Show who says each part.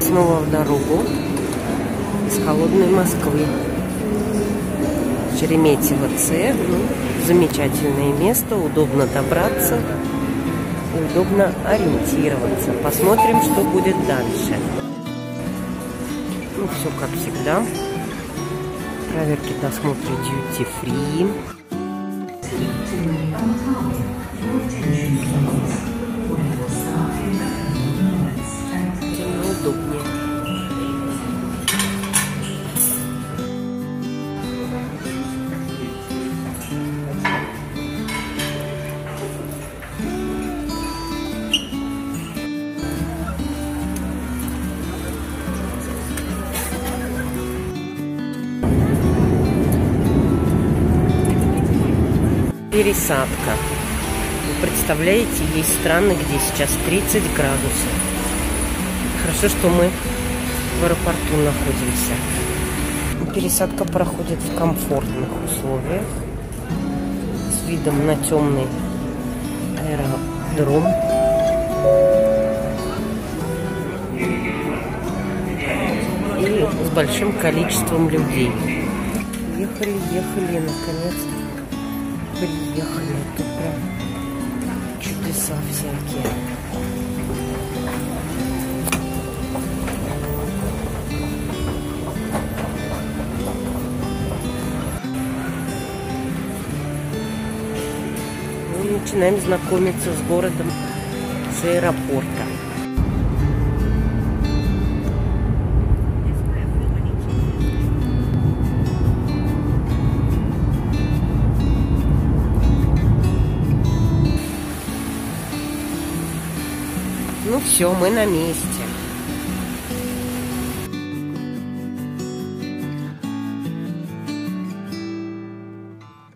Speaker 1: снова в дорогу из холодной Москвы. Шереметьево С. Ну, замечательное место, удобно добраться, удобно ориентироваться. Посмотрим, что будет дальше. Ну, все как всегда. Проверки досмотра duty free. Пересадка. Вы представляете, есть страны, где сейчас 30 градусов. Хорошо, что мы в аэропорту находимся. Пересадка проходит в комфортных условиях. С видом на темный аэродром. И с большим количеством людей. Ехали, ехали, наконец приехали. Тут прям чудеса всякие. Мы начинаем знакомиться с городом с аэропорта. Ну все, мы на месте.